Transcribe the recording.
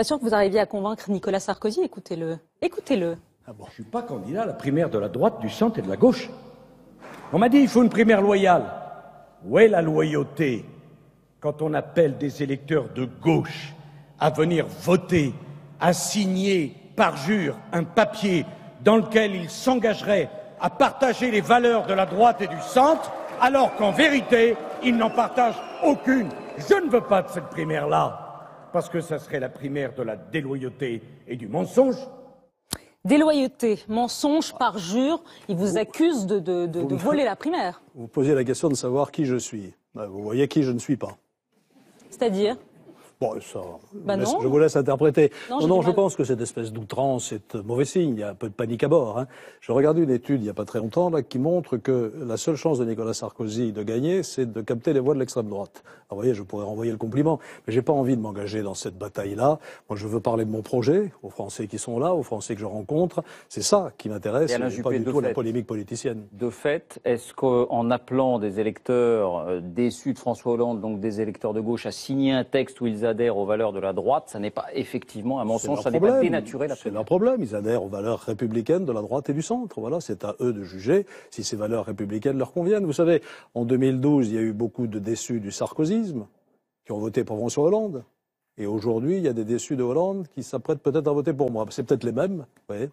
pas sûr que vous arriviez à convaincre Nicolas Sarkozy. Écoutez-le. Ah je suis pas candidat à la primaire de la droite, du centre et de la gauche. On m'a dit il faut une primaire loyale. Où est la loyauté quand on appelle des électeurs de gauche à venir voter, à signer par jure un papier dans lequel ils s'engageraient à partager les valeurs de la droite et du centre, alors qu'en vérité, ils n'en partagent aucune? Je ne veux pas de cette primaire-là, parce que ça serait la primaire de la déloyauté et du mensonge. Déloyauté, mensonge, parjure, il vous accuse de, de- de- de voler la primaire. Vous posez la question de savoir qui je suis. Ben, Vous voyez qui je ne suis pas. C'est-à-dire? Bon, ça, Bah je, laisse- non. je vous laisse interpréter. Non, Non, je pense que cette espèce d'outrance est mauvais signe. Il y a un peu de panique à bord. Hein. Je regardais une étude il n'y a pas très longtemps là, qui montre que la seule chance de Nicolas Sarkozy de gagner, c'est de capter les voix de l'extrême droite. Alors, vous voyez, je pourrais renvoyer le compliment, mais j'ai pas envie de m'engager dans cette bataille-là. Moi, je veux parler de mon projet, aux Français qui sont là, aux Français que je rencontre. C'est ça qui m'intéresse, Et et pas du tout la polémique politicienne. De fait, est-ce qu'en appelant des électeurs euh, déçus de François Hollande, donc des électeurs de gauche, à signer un texte où ils adhèrent aux valeurs de la droite, ça n'est pas effectivement un mensonge, ça n'est pas dénaturer la C'est leur problème. Ils adhèrent aux valeurs républicaines de la droite et du centre. Voilà, c'est à eux de juger si ces valeurs républicaines leur conviennent. Vous savez, en 2012, il y a eu beaucoup de déçus du sarkozysme qui ont voté pour François Hollande. Et aujourd'hui, il y a des déçus de Hollande qui s'apprêtent peut-être à voter pour moi. C'est peut-être les mêmes, vous voyez.